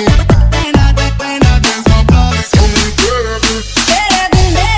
you.